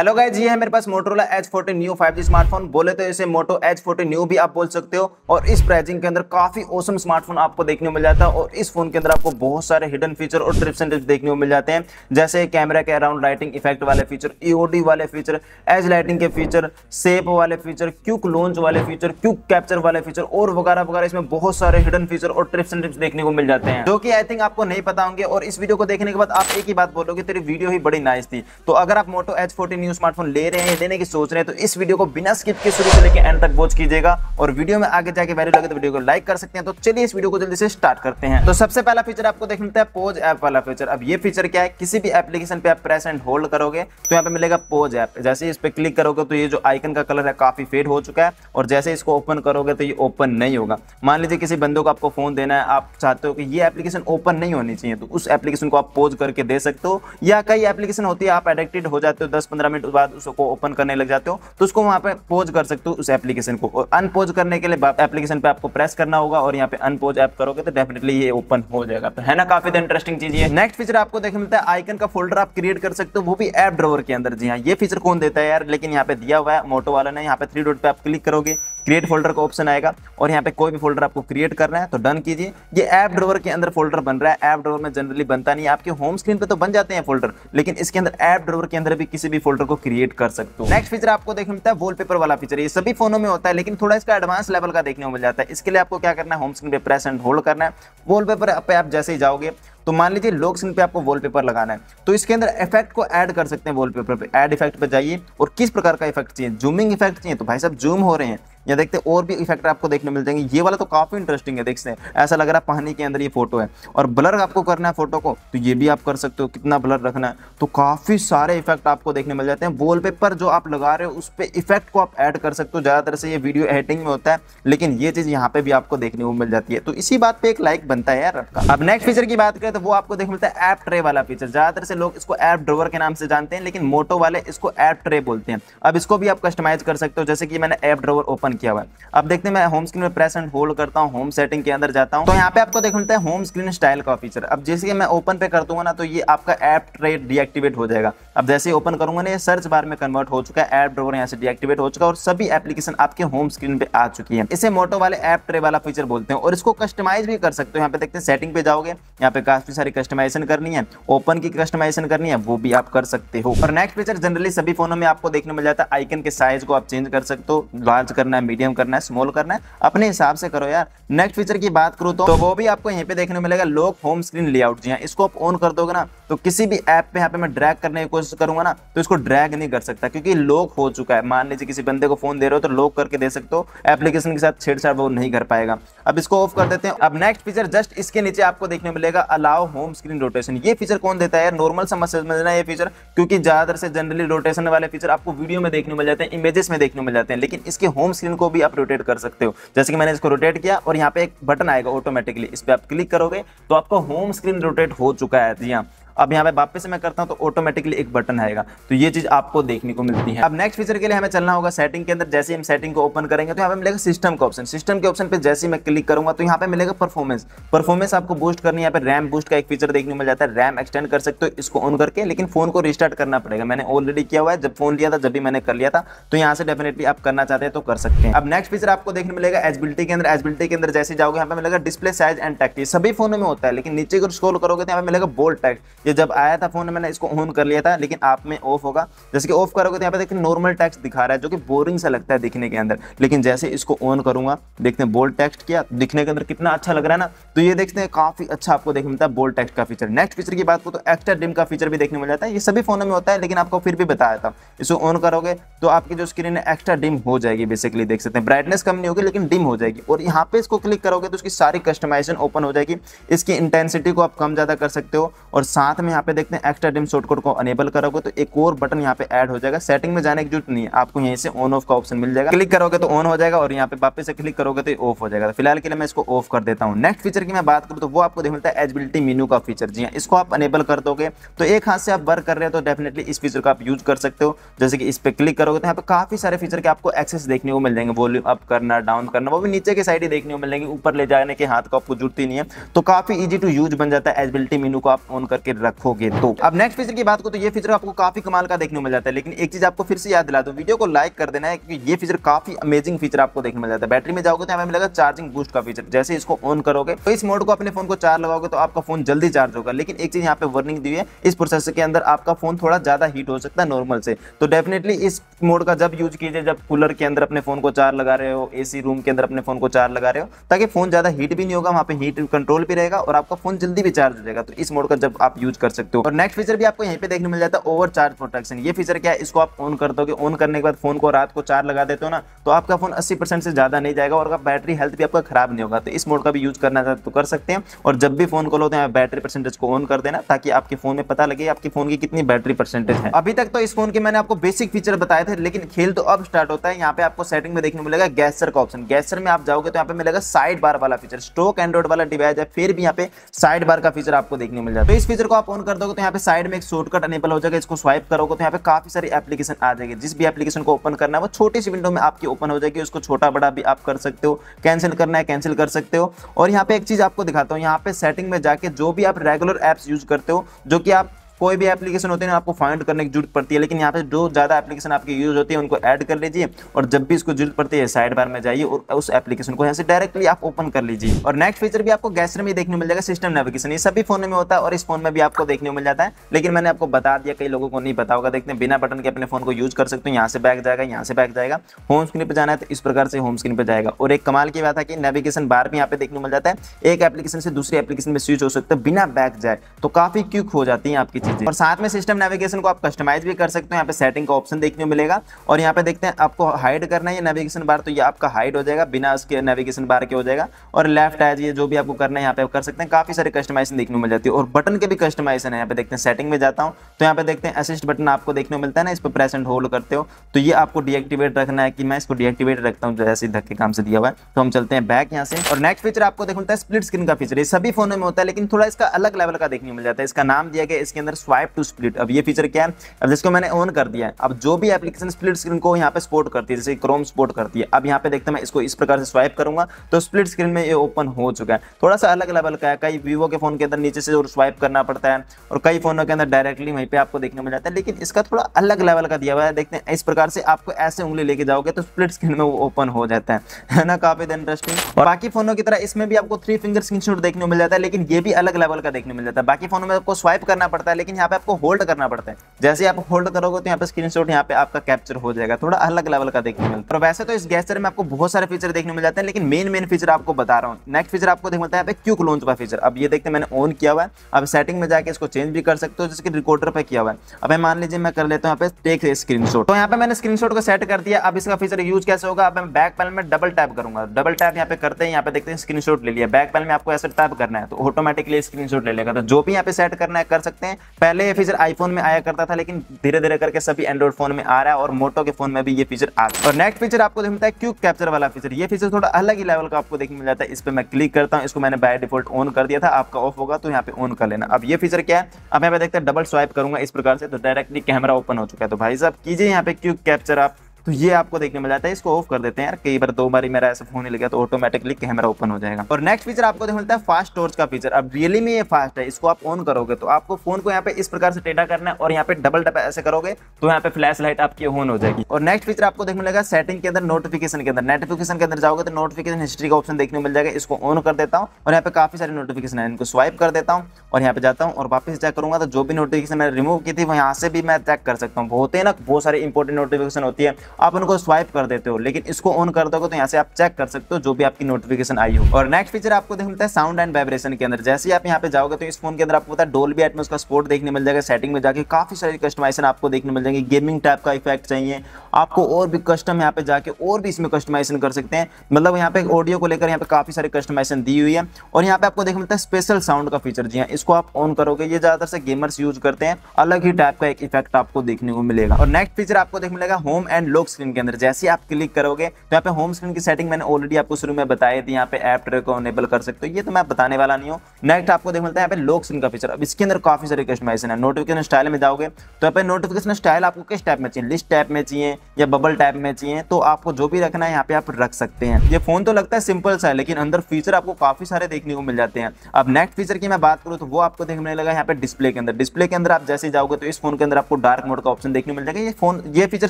Hello guys ये है मेरे पास Motorola H40 new 5G smartphone बोले तो इसे मोटो H40 न्यू भी आप बोल सकते हो। और इस प्राइसिंग के अंदर काफ़ी ओसम स्मार्टफ़ोन आपको देखने को मिल जाता है। और इस फ़ोन के अंदर आपको बहुत सारे हिडन फीचर और ट्रिप्स एंड टिप्स देखने को मिल जाते हैं। जैसे कैमरा के अराउंड लाइटिंग इफ़ेक्ट वाले फीचर ईओडी वाले फीचर एज लाइटिंग के फीचर सेप वाले फीचर क्यूक लॉन्च वाले फीचर क्यूक कैप्चर वाले फीचर और वगैरह वगैरह। इसमें बहुत सारे हिडन फीचर और ट्रिप्स एंड टिप्स देखने को मिल जाते हैं। जो कि आई थिंक आपको नहीं पता होंगे। और इस वीडियो को देखने के बाद आप एक ही बात बोलोगे, तेरी वीडियो ही बड़ी नाइस थी। तो अगर आप मोटो एच न्यू स्मार्टफ़ोन ले रहे हैं, लेने की सोच रहे हैं तो इस वीडियो को बिना स्किप के शुरू से लेकर एंड तक वॉच कीजिएगा और वीडियो में आगे जाके वैल्यू लगे तो वीडियो को लाइक कर सकते हैं। तो चलिए इस वीडियो को जल्दी से स्टार्ट करते हैं। तो सबसे पहला फीचर आपको देख मिलता है पोज ऐप वाला फीचर अब ये फीचर क्या है? किसी भी एप्लीकेशन पे आप प्रेस एंड होल्ड करोगे तो यहाँ पे मिलेगा पोज ऐप जैसे इस पे क्लिक करोगे तो ये जो आइकन का कलर है, काफ़ी फेड हो चुका है और जैसे इसको ओपन करोगे तो ये ओपन नहीं होगा। मान लीजिए किसी बंदे को आपको फ़ोन देना है, आप चाहते हो कि ये एप्लीकेशन ओपन नहीं होनी चाहिए तो उस एप्लीकेशन को आप पोज करके दे सकते हो, या कई एप्लीकेशन होती है, आप एडिक्टेड हो जाते हो दस पंद्रह बाद उसको ओपन करने लग जाते हो तो उसको वहाँ पे पोज कर सकते हो उस एप्लीकेशन को। और अनपोज करने के लिए एप्लीकेशन पे आपको प्रेस करना होगा और यहाँ पे अनपोज ऐप करोगे तो डेफिनेटली ये ओपन हो जाएगा। तो है ना, काफ़ी इंटरेस्टिंग चीज़ है नेक्स्ट फीचर आपको देखने मिलता है आइकन का फोल्डर आप क्रिएट कर सकते हो, वो भी ऐप ड्रोवर के अंदर जी हाँ ये फीचर कौन देता है यार? लेकिन यहाँ पे दिया हुआ है, मोटो वाला ने यहाँ पे थ्री डॉट पे आप क्लिक करोगे क्रिएट फोल्डर का ऑप्शन आएगा और यहाँ पे कोई भी फोल्डर आपको क्रिएट करना है तो डन कीजिए। ये ऐप ड्रोवर के अंदर फोल्डर बन रहा है ऐप ड्रोवर में जनरली बनता नहीं आपके होम स्क्रीन पे तो बन जाते हैं फोल्डर लेकिन इसके अंदर ऐप ड्रोवर के अंदर भी किसी भी फोल्डर को क्रिएट कर सकते हो। नेक्स्ट फीचर आपको देखने मिलता है वॉलपेपर वाला फीचर ये सभी फोनों में होता है, लेकिन थोड़ा इसका एडवांस लेवल का देखने को मिल जाता है। इसके लिए आपको क्या करना है होम स्क्रीन पे प्रेस एंड होल्ड करना है। वॉलपेपर पे आप जैसे ही जाओगे तो मान लीजिए लोक स्क्रीन पे आपको वॉलपेपर लगाना है तो इसके अंदर इफ़ेक्ट को ऐड कर सकते हैं वॉलपेपर पे। ऐड इफ़ेक्ट पे जाइए, और किस प्रकार का इफ़ेक्ट चाहिए? जूमिंग इफ़ेक्ट चाहिए तो भाई साहब जूम हो रहे हैं। या देखते हैं, और भी इफ़ेक्ट आपको देखने मिल जाएँगे। ये वाला तो काफ़ी इंटरेस्टिंग है, देखते हैं। ऐसा लग रहा है पानी के अंदर ये फ़ोटो है। और ब्लर आपको करना है फ़ोटो को तो ये भी आप कर सकते हो, कितना ब्लर रखना है। तो काफ़ी सारे इफ़ेक्ट आपको देखने मिल जाते हैं। वॉलपेपर जो आप लगा रहे हो, उस पर इफ़ेक्ट को आप ऐड कर सकते हो। ज़्यादातर से ये वीडियो एडिटिंग में होता है, लेकिन ये चीज़ यहाँ पे भी आपको देखने को मिल जाती है। तो इसी बात पर एक लाइक बनता है यार आपका। अब नेक्स्ट फीचर की बात करें तो वो आपको देखने मिलता है ऐप ट्रे वाला फीचर ज़्यादातर से लोग इसको ऐप ड्रोवर के नाम से जानते हैं, लेकिन मोटो वाले इसको ऐप ट्रे बोलते हैं। अब इसको भी आप कस्टमाइज कर सकते हो, जैसे कि मैंने ऐप ड्रोवर ओपन किया हुआ है। अब देखते हैं मैं होम स्क्रीन में प्रेस एंड होल्ड करता हूँ होम सेटिंग के अंदर जाता हूँ। तो यहाँ पे आपको देख मिलता है होम स्क्रीन स्टाइल का फीचर अब जैसे मैं ओपन पे कर दूँगा ना तो ये आपका ऐप ट्रेड डीएक्टिवेट हो जाएगा। अब जैसे ओपन करूँगा ना ये सर्च बार में कन्वर्ट हो चुका है ऐप ड्रोवर यहाँ से डीएक्टिवेट हो चुका है और सभी एप्लीकेशन आपके होम स्क्रीन पे आ चुकी है। इसे मोटो वाले ऐप ट्रे वाला फीचर बोलते हैं और इसको कस्टमाइज भी कर सकते हो। यहाँ पे देखते हैं सेटिंग पे जाओगे यहाँ पे काफ़ी सारी कस्टमाइजेशन करनी है ओपन की कस्टमाइजेशन करनी है वो भी आप कर सकते हो। और नेक्स्ट फीचर जनरली सभी फोनों में आपको देखने मिल जाता है आइकन के साइज़ को आप चेंज कर सकते हो लार्ज करना है मीडियम करना है स्मॉल करना है अपने हिसाब से करो यार। नेक्स्ट फीचर की बात करूँ तो, तो वो भी आपको यहाँ पे देखने मिलेगा लॉक होम स्क्रीन लेआउट जी हाँ इसको आप ऑन कर दोगे ना तो किसी भी ऐप पे यहाँ पे मैं ड्रैग करने की कोशिश करूँगा ना तो इसको ड्रैग नहीं कर सकता, क्योंकि लॉक हो चुका है। मान लीजिए किसी बंदे को फ़ोन दे रहे हो तो लॉक करके दे सकते हो। एप्लीकेशन के साथ छेड़छाड़ वो नहीं कर पाएगा। अब इसको ऑफ़ कर देते हैं। अब नेक्स्ट फीचर जस्ट इसके नीचे आपको देखने मिलेगा अलाउ होम स्क्रीन रोटेशन ये फीचर कौन देता है नॉर्मल समझ में ये फीचर क्योंकि ज़्यादातर से जनरली रोटेशन वाले फीचर आपको वीडियो में देखने मिल जाते हैं इमेजेस में देखने मिल जाते हैं, लेकिन इसके होम स्क्रीन को भी आप रोटेट कर सकते हो। जैसे कि मैंने इसको रोटेट किया, और यहाँ पे एक बटन आएगा ऑटोमेटिकली इस पर आप क्लिक करोगे तो आपका होम स्क्रीन रोटेट हो चुका है जी हाँ। अब यहाँ पे वापस से मैं करता हूँ तो ऑटोमेटिकली एक बटन आएगा। तो ये चीज़ आपको देखने को मिलती है। अब नेक्स्ट फीचर के लिए हमें चलना होगा सेटिंग के अंदर। जैसे हम सेटिंग को ओपन करेंगे तो यहाँ पे मिलेगा सिस्टम का ऑप्शन सिस्टम के ऑप्शन पे जैसे मैं क्लिक करूँगा तो यहाँ पे मिलेगा परफॉर्मेंस परफॉर्मेंस आपको बूस्ट करनी यहाँ पे रैम बूस्ट का एक फीचर देखने को मिल जाता है। रैम एक्सटेंड कर सकते हो, इसको ऑन करके, लेकिन फ़ोन को रिस्टार्ट करना पड़ेगा। मैंने ऑलरेडी किया हुआ है। जब फ़ोन लिया था, जब भी मैंने कर लिया था तो यहाँ से डेफिनेटली आप करना चाहते हैं तो कर सकते हैं। अब नेक्स्ट फीचर आपको देखने मिलेगा एजबिलिटी के अंदर। एजबिलिटी के अंदर जैसे जाओगे, यहाँ पे मिलेगा डिस्प्ले साइज़ एंड टेक्ट सभी फोनों में होता है, लेकिन नीचे को स्क्रॉल करोगे तो यहाँ पे मिलेगा बोल्ड टेक्स्ट ये जब आया था फ़ोन मैंने इसको ऑन कर लिया था, लेकिन आप में ऑफ़ होगा। जैसे कि ऑफ़ करोगे तो यहाँ पे देखिए नॉर्मल टेक्स्ट दिखा रहा है, जो कि बोरिंग सा लगता है दिखने के अंदर। लेकिन जैसे इसको ऑन करूँगा, देखते हैं बोल्ड टेक्स्ट किया, दिखने के अंदर कितना अच्छा लग रहा है ना तो ये देखते हैं काफ़ी अच्छा आपको देखने मिलता है बोल्ड टेक्स्ट का फीचर नेक्स्ट फीचर की बात को तो एक्स्ट्रा डिम का फीचर भी देखने मिल जाता है। ये सभी फोनों में होता है, लेकिन आपको फिर भी बताया था। इसको ऑन करोगे तो आपकी जो स्क्रीन है एक्स्ट्रा डिम हो जाएगी बेसिकली देख सकते हैं। ब्राइटनेस कम नहीं होगी, लेकिन डिम हो जाएगी। और यहाँ पे इसको क्लिक करोगे तो उसकी सारी कस्टमाइजेशन ओपन हो जाएगी। इसकी इंटेंसिटी को आप कम ज़्यादा कर सकते हो, और साथ में यहाँ पे देखते हैं एक्स्ट्रा डिम शॉर्टकट को अनेबल करोगे तो एक और बटन यहाँ पे ऐड हो जाएगा। सेटिंग में जाने की ज़रूरत नहीं है। आपको यहीं से ऑन ऑफ़ का ऑप्शन मिल जाएगा। क्लिक करोगे तो ऑन हो जाएगा और यहाँ पे वापस से क्लिक करोगे तो ऑफ़ हो जाएगा। तो फ़िलहाल के लिए मैं इसको ऑफ़ कर देता हूँ। नेक्स्ट फीचर की मैं बात करूँ तो वो आपको देख मिलता है एजबिलिटी मीनू का फीचर जी हाँ इसको आप अनेबल कर दोगे तो एक हाथ से आप वर्क कर रहे हो तो डेफिनेटली इस फीचर को आप यूज़ कर सकते हो। जैसे कि इस पर क्लिक करोगे तो यहाँ पे काफ़ी सारे फीचर के आपको एक्सेस देखने को मिल जाएँगे। वॉल्यूम अप करना डाउन करना, वो भी नीचे की साइड ही देखने को मिल जाएँगे ऊपर ले जाने के हाथ को आपको ज़रूरत नहीं है। तो काफ़ी इजी टू यूज़ बन जाता है एजबिलिटी मीनू को आप ऑन करके रखोगे तो। अब नेक्स्ट फीचर की बात को तो ये फीचर आपको काफ़ी कमाल का देखने मिल जाता है, लेकिन एक चीज़ आपको फिर से याद दिला दो वीडियो को लाइक कर देना है क्योंकि ये फीचर काफ़ी अमेजिंग फीचर आपको देखने मिल जाता है। बैटरी में जाओगे तो हमें मिलेगा चार्जिंग बूस्ट का फीचर जैसे इसको ऑन करोगे तो इस मोड को अपने फ़ोन को चार्ज लगाओगे तो आपका फ़ोन जल्दी चार्ज होगा। लेकिन एक चीज़ यहाँ पे वार्निंग दी है, इस प्रोसेस के अंदर आपका फ़ोन थोड़ा ज़्यादा हीट हो सकता है नॉर्मल से। तो डेफिनेटली इस मोड का जब यूज़ कीजिए, जब कूलर के अंदर अपने फ़ोन को चार्ज लगा रहे हो एसी रूम के अंदर अपने फ़ोन को चार्ज लगा रहे हो, ताकि फ़ोन ज़्यादा हीट भी नहीं होगा, वहाँ पे हीट कंट्रोल भी रहेगा और आपका फ़ोन जल्दी भी चार्ज हो जाएगा। तो इस मोड का जब आप यूज़ कर सकते हो। और नेक्स्ट फीचर भी आपको यहीं पे देखने मिल जाता है ओवर चार्ज प्रोटेक्शन ये फीचर क्या है? इसको आप ऑन कर दोगे। ऑन करने के बाद फ़ोन को रात को चार्ज लगा देते हो ना तो आपका फ़ोन अस्सी से ज़्यादा नहीं जाएगा और बैटरी हेल्थ भी आपका खराब नहीं होगा। तो इस मोड का भी यूज़ करना चाहते तो कर सकते हैं। और जब भी फ़ोन कॉल होते हैं बैटरी परसेंटेज को ऑन कर देना, ताकि आपके फ़ोन में पता लगे आपके फ़ोन की कितनी बैटरी परसेंटेज है। अभी तक तो इस फ़ोन के मैंने आपको बेसिक फीचर बताए थे, लेकिन खेल तो अब स्टार्ट होता है। यहाँ पे आपको सेटिंग में देखने मिलेगा गैसर का ऑप्शन गैसर में आप जाओगे तो यहाँ पे मिलेगा साइड बार वाला फीचर स्टोक एंड्रॉइड वाला डिवाइस है, फिर भी यहाँ पे साइड बार का फीचर आपको देखने मिल जाता है। तो इस फीचर को आप ऑन कर दोगे तो यहाँ पे साइड में एक शॉर्टकट अनेबल हो जाएगा, इसको स्वाइप करोगे तो यहाँ पे काफ़ी सारी एप्लीकेशन आ जाएगी। जिस भी एप्लीकेशन को ओपन करना है, वो छोटी सी विंडो में आपकी ओपन हो जाएगी, उसको छोटा बड़ा भी आप कर सकते हो। कैंसिल करना है कैंसिल कर सकते हो। और यहाँ पे एक चीज़ आपको दिखाता हूँ, यहाँ पे सेटिंग में जाके जो भी आप रेगुलर एप्स यूज़ करते हो, जो कि आप कोई भी एप्लीकेशन होती है आपको फाइंड करने की ज़रूरत पड़ती है, लेकिन यहाँ पे जो ज़्यादा एप्लीकेशन आपकी यूज़ होती है, उनको ऐड कर लीजिए और जब भी इसको ज़रूरत पड़ती है साइड बार में जाइए और उस एप्लीकेशन को यहाँ से डायरेक्टली आप ओपन कर लीजिए। और नेक्स्ट फीचर भी आपको गैसर में देखने मिल जाएगा सिस्टम नेविगेशन ये सभी फ़ोन में होता है और इस फ़ोन में भी आपको देखने मिल जाता है, लेकिन मैंने आपको बता दिया, कई लोगों को नहीं पता होगा। देखते हैं, बिना बटन के अपने फ़ोन को यूज़ कर सकते हो, यहाँ से बैक जाएगा, यहाँ से बैक जाएगा। होम स्क्रीन पर जाना है तो इस प्रकार से होम स्क्रीन पर जाएगा। और एक कमाल की बात है कि नेविगेशन बार भी यहाँ पे देखने मिल जाता है। एक एप्लीकेशन से दूसरी एप्लीकेशन में स्विच हो सकता है, बिना बैक जाए तो काफ़ी क्यूक हो जाती है आपकी चीज़ें और साथ में सिस्टम नेविगेशन को आप कस्टमाइज भी कर सकते हो, यहाँ पे सेटिंग का ऑप्शन देखने को मिलेगा। और यहाँ पे देखते हैं, आपको हाइड करना है नेविगेशन बार तो ये आपका हाइड हो जाएगा, बिना उसके नेविगेशन बार के हो जाएगा। और लेफ़्ट एज ये जो भी आपको करना है, यहाँ पे कर सकते हैं। काफ़ी सारे कस्टमाइजेशन देखने को मिल जाती है। और बटन के भी कस्टमाइजेशन है, यहाँ पे देखते हैं सेटिंग में जाता हूँ तो यहाँ पे देखते हैं असिस्ट बटन आपको देखने को मिलता है ना, इस पर प्रेस एंड होल्ड करते हो। तो ये आपको डीएक्टिवेट रखना है कि मैं इसको डीएक्टिवेट रखता हूँ जैसे धक्के काम से दिया हुआ है। तो हम चलते हैं बैक यहाँ से। और नेक्स्ट फीचर आपको देखो मिलता है स्प्लिट स्क्रीन का फीचर ये सभी फोनों में होता है, लेकिन थोड़ा इसका अलग लेवल का देखने को मिल जाता है। इसका नाम दिया गया, इसके अंदर स्वाइप टू स्प्लिट अब ये फीचर क्या है? अब जिसको मैंने ऑन कर दिया है, अब जो भी एप्लीकेशन स्प्लिट स्क्रीन को यहाँ पे सपोर्ट करती है, जैसे क्रोम सपोर्ट करती है, अब यहाँ पे देखते मैं इसको इस प्रकार से स्वाइप करूँगा तो स्प्लिट स्क्रीन में ये ओपन हो चुका है। थोड़ा सा अलग लेवल का है, कई वीवो के फ़ोन के अंदर नीचे से स्वाइप करना पड़ता है, और कई फोनों के अंदर डायरेक्टली वहीं पे आपको देखने मिल जाता है, लेकिन इसका थोड़ा अलग लेवल का दिया हुआ है, देखते हैं इस प्रकार से आपको ऐसे उंगली लेके जाओगे तो स्प्लिट स्क्रीन में वो ओपन हो जाता है। ना, काफ़ी इंटरेस्टिंग और बाकी फोनों की तरह इसमें भी आपको थ्री फिंगर स्क्रीन देखने को मिल जाता है, लेकिन ये भी अलग लेवल का देखने मिल जाता है। बाकी फोनों में आपको स्वाइप करना पड़ता है यहाँ पे आपको होल्ड करना पड़ता है। जैसे आप होल्ड करोगे तो यहाँ पे स्क्रीनशॉट यहाँ पे आपका कैप्चर हो जाएगा। थोड़ा अलग लेवल का देखने मिलता है। वैसे तो इस गैसर में आपको बहुत सारे फीचर देखने मिल जाते हैं, लेकिन मेन मेन फीचर आपको बता रहा हूँ। नेक्स्ट फीचर आपको देख मिलता है क्यूक लॉन्च का फीचर अब ये देखते हैं मैंने ऑन किया हुआ है। अब सेटिंग में जाकर इसको चेंज भी कर सकते हो, जिसके रिकॉर्डर पे किया हुआ है। अब मान लीजिए मैं कर लेता हूँ यहाँ पे टेक स्क्रीन तो यहाँ पे मैंने स्क्रीन को सेट कर दिया। अब इसका फीचर यूज़ कैसे होगा? अब मैं बैक पैनल में डबल टैप करूँगा। डबल टैप यहाँ पे करते हैं यहाँ पे देखते हैं स्क्रीन ले लिया। बैक पैनल में आपको ऐसे टैप करना है तो ऑटोमेटिकली स्क्रीन ले लेगा। तो जो भी यहाँ पे सेट करना है, कर सकते हैं। पहले ये फीचर आईफोन में आया करता था, लेकिन धीरे धीरे करके सभी एंड्रॉइड फ़ोन में आ रहा है और मोटो के फ़ोन में भी ये फीचर आ रहा है और नेक्स्ट फीचर आपको मिलता है क्यूक कैप्चर वाला फीचर ये फीचर थोड़ा अलग ही लेवल का आपको देखने मिल जाता है। इस पर मैं क्लिक करता हूँ, इसको मैंने बाय डिफ़ॉल्ट ऑन कर दिया था। आपका ऑफ़ होगा तो यहाँ पे ऑन कर लेना। अब ये फीचर क्या है? अब यहाँ पे देखते हैं डबल स्वाइप करूँगा इस प्रकार से तो डायरेक्टली कैमरा ओपन हो चुका है। तो भाई साहब, कीजिए यहाँ पे क्यूक कैप्चर आप। तो ये आपको देखने मिल जाता है, इसको ऑफ़ कर देते हैं यार, कई बार दो बार मेरा ऐसा फ़ोन ही लगा तो ऑटोमेटिकली कैमरा ओपन हो जाएगा। और नेक्स्ट फीचर आपको देखने मिलता है फास्ट टॉर्च का फीचर अब रियली में ये फास्ट है, इसको आप ऑन करोगे तो आपको फ़ोन को यहाँ पे इस प्रकार से टेढ़ा करना है और यहाँ पे डबल टप ऐसे करोगे तो यहाँ पे फ्लैश लाइट आपकी ऑन हो जाएगी। और नेक्स्ट फीचर आपको देखने मिलेगा सेटिंग के अंदर नोटिफिकेशन के अंदर। नोटिफिकेशन के अंदर जाओगे तो नोटिफिकेशन हिस्ट्री का ऑप्शन देखने मिल जाएगा, इसको ऑन कर देता हूँ और यहाँ पे काफ़ी सारे नोटिफिकेशन है, इनको स्वाइप कर देता हूँ और यहाँ पे जाता हूँ और वापस चेक करूँगा तो जो भी नोटिफिकेशन मैंने रिमूव की थी, वो यहाँ से भी मैं चेक कर सकता हूँ। होते हैं ना, बहुत सारे इंपॉर्टेंट नोटिफिकेशन होती है आप उनको स्वाइप कर देते हो, लेकिन इसको ऑन कर दोगे तो यहाँ से आप चेक कर सकते हो जो भी आपकी नोटिफिकेशन आई हो। और नेक्स्ट फीचर आपको देख मिलता है साउंड एंड वाइब्रेशन के अंदर। जैसे ही आप यहाँ पे जाओगे तो इस फ़ोन के अंदर आपको पता है डोलबी एटमोस का सपोर्ट देखने मिल जाएगा सेटिंग में जाके काफ़ी सारी कस्टमाइजेशन आपको देखने मिल जाएँगे। गेमिंग टाइप का इफ़ेक्ट चाहिए, आपको और भी कस्टम यहाँ पे जाके और भी इसमें कस्टमाइजेशन कर सकते हैं। मतलब यहाँ पे ऑडियो को लेकर यहाँ पे काफ़ी सारी कस्टमाइजेशन दी हुई है। और यहाँ पे आपको देख मिलता है स्पेशल साउंड का फीचर जी हाँ इसको आप ऑन करोगे, ये ज़्यादातर से गेमर्स यूज़ करते हैं। अलग ही टाइप का एक इफ़ेक्ट आपको देखने को मिलेगा। और नेक्स्ट फीचर आपको देख मिलेगा होम एंड लॉक स्क्रीन के अंदर। जैसे आप क्लिक करोगे तो यहाँ पे होम स्क्रीन की सेटिंग मैंने ऑलरेडी आपको शुरू में बताई थी, यहाँ पे ऐप ट्रे को अनेबल कर सकते हो। ये तो मैं बताने वाला नहीं हूँ। नेक्स्ट आपको देख मिलता है यहाँ पे लॉक स्क्रीन का फीचर अब इसके अंदर काफ़ी सारे कस्टमाइजेशन है। नोटिफिकेशन स्टाइल में जाओगे तो यहाँ पे नोटिफिकेशन स्टाइल आपको किस टाइप में चाहिए? लिस्ट टाइप में चाहिए या बबल टाइप में चाहिए? तो आपको जो भी रखना है, यहाँ पे आप रख सकते हैं। ये फ़ोन तो लगता है सिंपल सा है, लेकिन अंदर फीचर आपको काफ़ी सारे देखने को मिल जाते हैं। अब नेक्स्ट फीचर की मैं बात करूँ तो वो आपको देखने लगा यहाँ पे डिस्प्ले के अंदर। डिस्प्ले के अंदर आप जैसे जाओगे तो इस फ़ोन के अंदर आपको डार्क मोड का ऑप्शन देखने मिल जाएगा। ये फ़ोन ये फीचर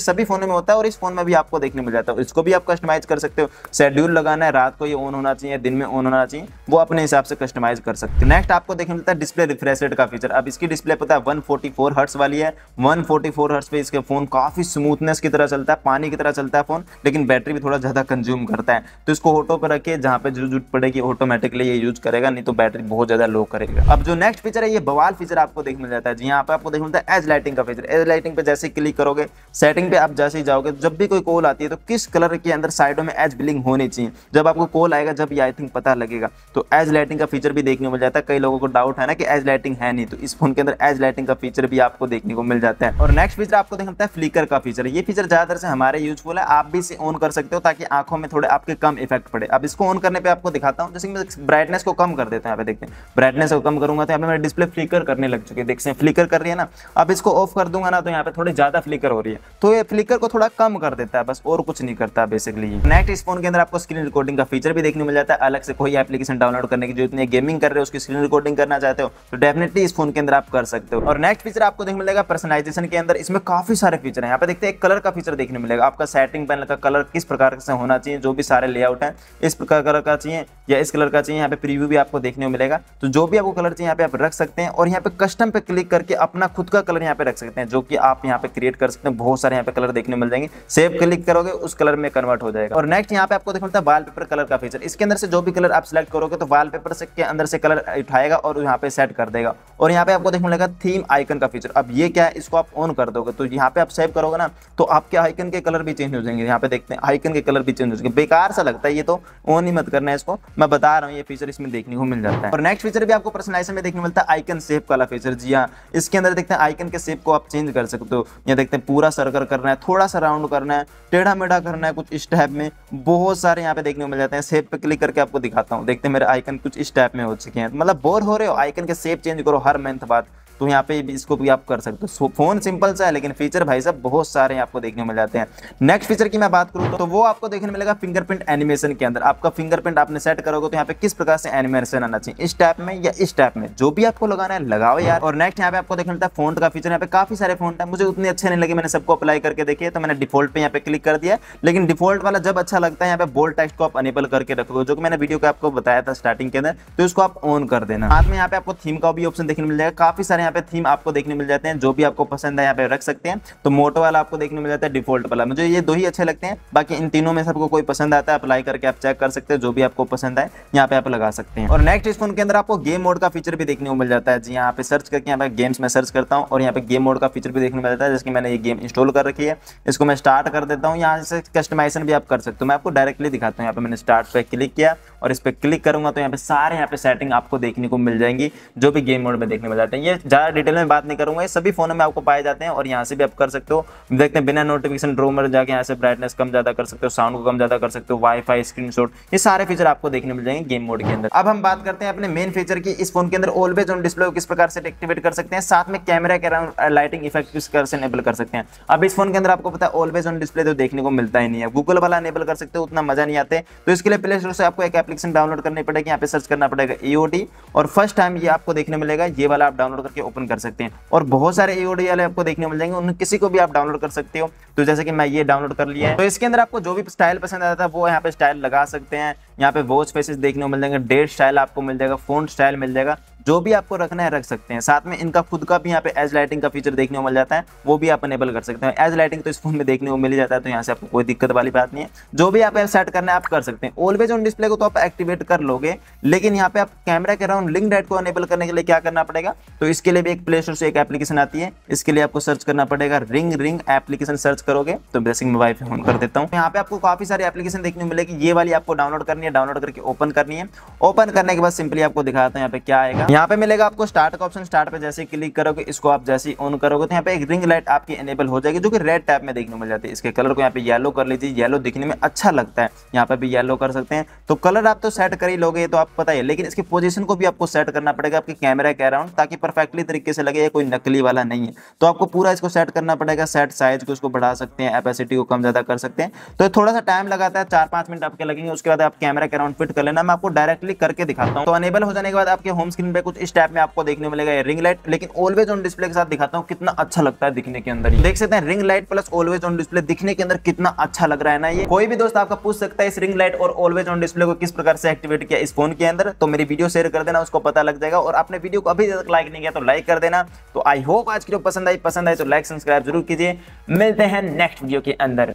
सभी फ़ोन में होता है और इस फ़ोन में भी आपको देखने मिल जाता है। इसको भी आप कस्टमाइज कर सकते हो। शेड्यूल लगाना है, रात को ये ऑन होना चाहिए, दिन में ऑन होना चाहिए, वो अपने हिसाब से कस्टमाइज कर सकते हैं। नेक्स्ट आपको देखने मिलता है डिस्प्ले रिफ्रेश रेट का फीचर अब इसकी डिस्प्ले पता है वन फोर्टी वाली है। वन फोर्टी पे इसके फ़ोन काफ़ी स्मूथनेस की तरह चलता है, पानी की तरह चलता है फ़ोन लेकिन बैटरी भी थोड़ा ज़्यादा कंज्यूम करता है। तो इसको ऑटो पर रखिए, जहाँ पे ज़रूरत पड़ेगी ऑटोमेटिकली ये यूज़ करेगा, नहीं तो बैटरी बहुत ज़्यादा लो करेगा। अब जो नेक्स्ट फीचर है, ये बवाल फीचर आपको देख मिल जाता है। जी यहाँ पे आपको देख मिलता है एज लाइटिंग का फीचर एज लाइटिंग पे जैसे क्लिक करोगे सेटिंग पे आप जैसे ही जाओगे जब भी कोई कॉल आती है तो किस कलर के अंदर साइडों में एज बिलिंग होनी चाहिए? जब आपको कॉल आएगा, जब ये आई थिंक पता लगेगा। तो एज लाइटिंग का फीचर भी देखने को मिल जाता है। कई लोगों को डाउट है ना कि एज लाइटिंग है नहीं तो इस फ़ोन के अंदर एज लाइटिंग का फीचर भी आपको देखने को मिल जाता है। और नेक्स्ट फीचर आपको देखता है फ्लिकर का फीचर ये फीचर ज़्यादातर से हमारे यूजफुल है। आप भी इसे ऑन कर सकते हो ताकि आँखों में थोड़े आपके कम इफ़ेक्ट पड़े। अब इसको ऑन करने पर आपको दिखाता हूँ। जैसे मैं ब्राइटनेस को कम कर देते हैं। यहाँ पे देखते हैं ब्राइटनेस को कम करूँगा तो यहाँ पे मेरा डिस्प्ले फ्लिकर करने लग चुके देखते हैं फ्लिकर कर रही है ना। अब इसको ऑफ़ कर दूँगा ना तो यहाँ पे थोड़ी ज़्यादा फ्लिकर हो रही है। तो ये फ्लिकर को थोड़ा कम कर देता है, बस और कुछ नहीं करता बेसिकली नेक्स्ट इस फ़ोन के अंदर आपको स्क्रीन रिकॉर्डिंग का फीचर भी देखने मिल जाता है, अलग से कोई एप्लीकेशन डाउनलोड करने की ज़रूरत नहीं गेमिंग कर रहे हो, उसकी स्क्रीन रिकॉर्डिंग करना चाहते हो तो डेफिनेटली इस फ़ोन के अंदर आप कर सकते हो। और नेक्स्ट फीचर आपको देखने मिलेगा पर्सनाइजेशन के अंदर, इसमें काफ़ी सारे फीचर है। यहाँ पे देखते हैं कलर का फीचर देखने मिलेगा, आपका सेटिंग पैनल का कलर किस प्रकार से होना चाहिए, जो भी सारे लेआउट है, इस प्रकार कलर का चाहिए, या इस कलर का चाहिए, यहाँ पे प्रीव्यू भी आपको देखने को मिलेगा। तो जो भी आपको कलर चाहिए, यहाँ पे आप रख सकते हैं, और यहाँ पे कस्टम पे क्लिक करके अपना खुद का कलर यहाँ पे रख सकते हैं, जो कि आप यहाँ पे क्रिएट कर सकते हैं, बहुत सारे यहाँ पे कलर देखने मिल जाएँगे। सेव क्लिक करोगे, उस कलर में कन्वर्ट हो जाएगा। और नेक्स्ट यहाँ पे आपको देख मिलता है वाल पेपर कलर का फीचर इसके अंदर से जो भी कलर आप सिलेक्ट करोगे तो वाल पेपर से के अंदर से कलर उठाएगा और यहाँ पे सेट कर देगा। और यहाँ पे आपको देखने मिलेगा थीम आइकन का फीचर अब ये क्या है? इसको आप ऑन कर दोगे तो यहाँ पे आप सेव करोगे ना तो आपके आइकन के कलर भी चेंज हो जाएँगे। यहाँ पे देखते हैं आइकन के कलर भी चेंज हो जाएँगे। बेकार सा लगता है ये तो ऑन ही मत करना है इसको। मैं बता रहा हूँ, ये फीचर इसमें देखने को मिल जाता है। और नेक्स्ट फीचर भी आपको पर्सनलाइजेशन में देखने मिलता है आइकन सेप वाला फीचर जी हाँ इसके अंदर देखते हैं आइकन के सेप को आप चेंज कर सकते हो। यहाँ देखते हैं, पूरा सर्कल करना है, थोड़ा सा राउंड करना है टेढ़ा मेढ़ा करना है कुछ इस टाइप में। बहुत सारे यहाँ पे देखने को मिल जाते हैं। सेप पे क्लिक करके आपको दिखाता हूँ। देखते हैं मेरे आइकन कुछ इस टाइप में हो चुके हैं। मतलब बोर हो रहे हो आइकन के सेप चेंज करो हर मंथ बाद। तो यहाँ पे इसको भी आप कर सकते हो। फ़ोन सिंपल सा है, लेकिन फीचर भाई साहब बहुत सारे आपको देखने मिल जाते हैं। नेक्स्ट फीचर की मैं बात करूँ तो वो आपको देखने मिलेगा फिंगरप्रिंट एनिमेशन के अंदर। आपका फिंगरप्रिंट आपने सेट करोगे तो यहाँ पे किस प्रकार से एनिमेशन आना चाहिए? इस टाइप में या इस टाइप में? जो भी आपको लगाना है, लगाओ यार। और नेक्स्ट यहाँ पे आपको देखने मिलता है फ़ोन का फीचर यहाँ पे काफ़ी सारे फ़ोन है। मुझे उतने अच्छे नहीं लगे, मैंने सबको अप्लाई करके देखे तो मैंने डिफ़ॉल्ट पे यहाँ पे क्लिक कर दिया। लेकिन डिफ़ॉल्ट वाला जब अच्छा लगता है, यहाँ पे बोल्ड टेक्स्ट को आप अनेबल करके रखोगे, जो कि मैंने वीडियो को आपको बताया था स्टार्टिंग के अंदर तो इसको आप ऑन कर देना। में यहाँ पे आपको थीम का भी ऑप्शन देखने मिल जाएगा। काफ़ी सारे यहाँ पे थीम आपको देखने मिल जाते हैं, जो भी आपको पसंद है यहाँ पे रख सकते हैं। तो मोटो वाला आपको देखने मिल जाता है डिफ़ॉल्ट वाला। मुझे ये दो ही अच्छे लगते हैं। बाकी इन तीनों में सबको कोई पसंद आता है अप्लाई करके आप चेक कर सकते हैं, जो भी आपको पसंद है यहाँ पे आप लगा सकते हैं। और नेक्स्ट इस फ़ोन के अंदर आपको गेम मोड का फीचर भी देखने को मिल जाता है। जी यहाँ पे सर्च करके यहाँ पे गेम्स में सर्च करता हूँ, और यहाँ पे गेम मोड का फीचर भी देखने मिल जाता है, जिसकी मैंने ये गेम इंस्टॉल कर रखी है। इसको मैं स्टार्ट कर देता हूँ। यहाँ से कस्टमाइजेशन भी आप कर सकते हो। मैं आपको डायरेक्टली दिखाता हूँ। यहाँ पे मैंने स्टार्ट पे क्लिक किया, और इस पर क्लिक करूँगा तो यहाँ पे सारे यहाँ पे सेटिंग आपको देखने को मिल जाएँगी, जो भी गेम मोड में देखने मिल जाते हैं। ये ज़्यादा डिटेल में बात नहीं करूँगा। ये सभी फोनों में आपको पाए जाते हैं और यहाँ से भी आप कर सकते हो। देखते हैं, बिना नोटिफिकेशन ड्रो में जाके यहाँ से ब्राइटनेस कम ज़्यादा कर सकते हो साउंड को कम ज़्यादा कर सकते हो वाईफाई स्क्रीन ये सारे फीचर आपको देखने मिल जाएँगे गेम मोड के अंदर। अब हम बात करते हैं अपने मेन फीचर की। इस फ़ोन के अंदर ऑलवेज ऑन डिस्प्ले किस प्रकार से एक्टिवेट कर सकते हैं, साथ में कैमरा के लाइटिंग इफ़ेक्ट किस प्रकार से एनेबल कर सकते हैं। अब इस फ़ोन के अंदर आपको पता है ऑलवेज ऑन डिस्प्ले तो देखने को मिलता ही नहीं है। गूगल वाला एनेबल कर सकते हो, उतना मज़ा नहीं आते। तो इसके लिए प्ले स्टोर से आपको एक एप्लीकेशन डाउनलोड करनी पड़ेगी। यहाँ पे सर्च करना पड़ेगा ईओडी और फ़र्स्ट टाइम ये आपको देखने मिलेगा। ये वाला आप डाउनलोड करके ओपन कर सकते हैं। और बहुत सारे ईओडी वाले आपको देखने मिल जाएँगे, उन किसी को भी आप डाउनलोड कर सकते हो। तो जैसे कि मैं ये डाउनलोड कर लिया है। तो इसके अंदर आपको जो भी स्टाइल पसंद आता है, वो यहाँ पे स्टाइल लगा सकते हैं। यहाँ पे वॉच फेसेस देखने को मिल जाएँगे डेट स्टाइल आपको मिल जाएगा फ़ोन स्टाइल मिल जाएगा, जो भी आपको रखना है रख सकते हैं। साथ में इनका खुद का भी यहाँ पे एज लाइटिंग का फीचर देखने को मिल जाता है, वो भी आप अनेबल कर सकते हैं। एज लाइटिंग तो इस फ़ोन में देखने को मिल जाता है तो यहाँ से आपको कोई दिक्कत वाली बात नहीं है। जो भी आप सेट करना है, आप कर सकते हैं। ऑलवेज ऑन डिस्प्ले को तो आप एक्टिवेट कर लोगे, लेकिन यहाँ पे आप कैमरा के अराउंड लिंक डाइट को अनेबल करने के लिए क्या करना पड़ेगा? तो इसके लिए भी एक प्ले स्टोर से एक एप्लीकेशन आती है। इसके लिए आपको सर्च करना पड़ेगा रिंग रिंग एप्लीकेशन सर्च करोगे तो बेसिक मैं वाईफाई ऑन कर देता हूँ। यहाँ पे आपको काफ़ी सारी एप्लीकेशन देखने को मिलेगी। ये वाली आपको डाउनलोड करनी है डाउनलोड करके ओपन करनी है। ओपन करने के बाद सिंपली आपको दिखाता हूँ यहाँ पे क्या आएगा। यहाँ पे मिलेगा आपको स्टार्ट का ऑप्शन स्टार्ट पे जैसे क्लिक करोगे, इसको आप जैसे ऑन करोगे तो यहाँ पे एक रिंग लाइट आपकी एनेबल हो जाएगी, जो कि रेड टैप में देखने को मिल जाती है। इसके कलर को यहाँ पे येलो कर लीजिए। येलो दिखने में अच्छा लगता है। यहाँ पे भी येलो कर सकते हैं। तो कलर आप तो सेट कर ही लोगे तो आप पता है लेकिन इसकी पोजिशन को भी आपको सेट करना पड़ेगा, आपके कैमरा के अराउंड ताकि परफेक्टली तरीके से लगे कोई नकली वाला नहीं है। तो आपको पूरा इसको सेट करना पड़ेगा सेट साइज़ को इसको बढ़ा सकते हैं एपेसिटी को कम ज़्यादा कर सकते हैं। तो थोड़ा सा टाइम लगाता है चार पाँच मिनट आपके लगेंगे, उसके बाद आप कैमरा के अराउंड फिट कर लेना। मैं आपको डायरेक्टली करके दिखाता हूँ। तो अनेबल हो जाने के बाद आपके होम स्क्रीन पे कुछ इस टाइप में आपको देखने मिलेगा रिंग लाइट लेकिन ऑलवेज ऑन डिस्प्ले के साथ दिखाता हूँ, कितना अच्छा लगता है दिखने के अंदर देख सकते हैं ring light plus always on display दिखने के अंदर कितना अच्छा लग रहा है ना ये। कोई भी दोस्त आपका पूछ सकता है, इस रिंग लाइट और ऑलवेज ऑन डिस्प्ले को किस प्रकार से एक्टिवेट किया इस फ़ोन के अंदर तो मेरी वीडियो शेयर कर देना, उसको पता लग जाएगा। और आपने वीडियो को अभी तक लाइक नहीं किया तो लाइक कर देना। तो आई होप आज की जो पसंद आई पसंद आई तो लाइक सब्सक्राइब ज़रूर कीजिए। मिलते हैं नेक्स्ट वीडियो के अंदर।